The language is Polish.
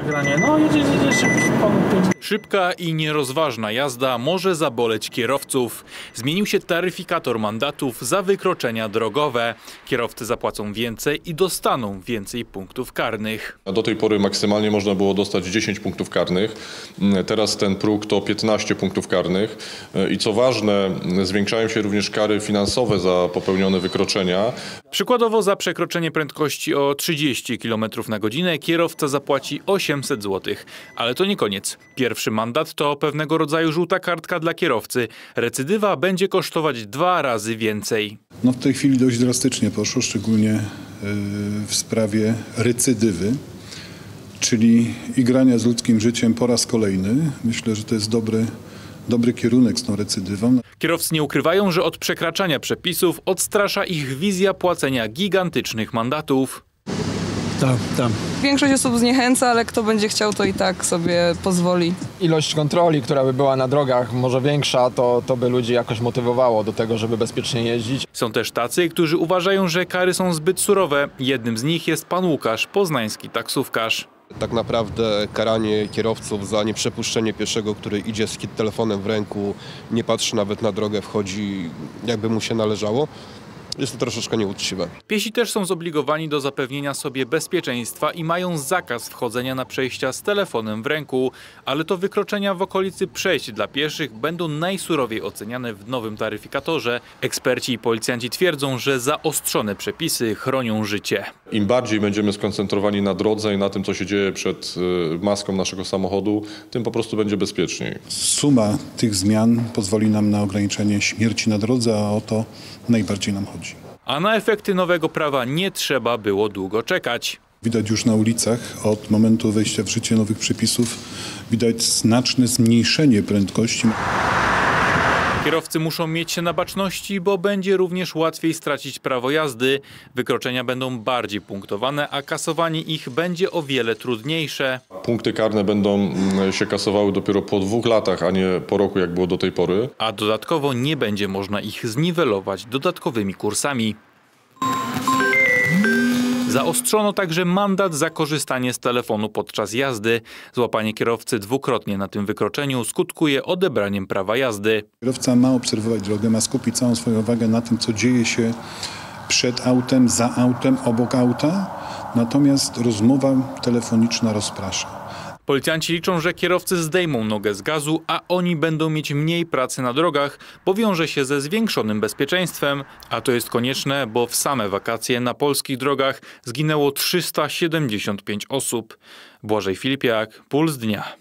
Nagranie, no jedzie, jedzie szybko, Szybka i nierozważna jazda może zaboleć kierowców. Zmienił się taryfikator mandatów za wykroczenia drogowe. Kierowcy zapłacą więcej i dostaną więcej punktów karnych. Do tej pory maksymalnie można było dostać 10 punktów karnych. Teraz ten próg to 15 punktów karnych. I co ważne, zwiększają się również kary finansowe za popełnione wykroczenia. Przykładowo za przekroczenie prędkości o 30 km na godzinę kierowca zapłaci 800 zł. Ale to nie koniec. Pierwszy mandat to pewnego rodzaju żółta kartka dla kierowcy. Recydywa będzie kosztować dwa razy więcej. No w tej chwili dość drastycznie poszło, szczególnie y, w sprawie recydywy, czyli igrania z ludzkim życiem po raz kolejny. Myślę, że to jest dobry, dobry kierunek z tą recydywą. Kierowcy nie ukrywają, że od przekraczania przepisów odstrasza ich wizja płacenia gigantycznych mandatów. Tak, tak. Większość osób zniechęca, ale kto będzie chciał, to i tak sobie pozwoli. Ilość kontroli, która by była na drogach może większa, to, to by ludzi jakoś motywowało do tego, żeby bezpiecznie jeździć. Są też tacy, którzy uważają, że kary są zbyt surowe. Jednym z nich jest pan Łukasz, poznański taksówkarz. Tak naprawdę karanie kierowców za nieprzepuszczenie pieszego, który idzie z telefonem w ręku, nie patrzy nawet na drogę, wchodzi jakby mu się należało. Jest to troszeczkę nieuczciwe. Piesi też są zobligowani do zapewnienia sobie bezpieczeństwa i mają zakaz wchodzenia na przejścia z telefonem w ręku, ale to wykroczenia w okolicy przejść dla pieszych będą najsurowiej oceniane w nowym taryfikatorze. Eksperci i policjanci twierdzą, że zaostrzone przepisy chronią życie. Im bardziej będziemy skoncentrowani na drodze i na tym, co się dzieje przed y, maską naszego samochodu, tym po prostu będzie bezpieczniej. Suma tych zmian pozwoli nam na ograniczenie śmierci na drodze, a o to najbardziej nam chodzi. A na efekty nowego prawa nie trzeba było długo czekać. Widać już na ulicach od momentu wejścia w życie nowych przepisów, widać znaczne zmniejszenie prędkości. Kierowcy muszą mieć się na baczności, bo będzie również łatwiej stracić prawo jazdy. Wykroczenia będą bardziej punktowane, a kasowanie ich będzie o wiele trudniejsze. Punkty karne będą mm, się kasowały dopiero po dwóch latach, a nie po roku, jak było do tej pory. A dodatkowo nie będzie można ich zniwelować dodatkowymi kursami. Zaostrzono także mandat za korzystanie z telefonu podczas jazdy. Złapanie kierowcy dwukrotnie na tym wykroczeniu skutkuje odebraniem prawa jazdy. Kierowca ma obserwować drogę, ma skupić całą swoją uwagę na tym, co dzieje się przed autem, za autem, obok auta. Natomiast rozmowa telefoniczna rozprasza. Policjanci liczą, że kierowcy zdejmą nogę z gazu, a oni będą mieć mniej pracy na drogach, bo wiąże się ze zwiększonym bezpieczeństwem. A to jest konieczne, bo w same wakacje na polskich drogach zginęło 375 osób. Błażej Filipiak, Puls Dnia.